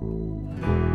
Música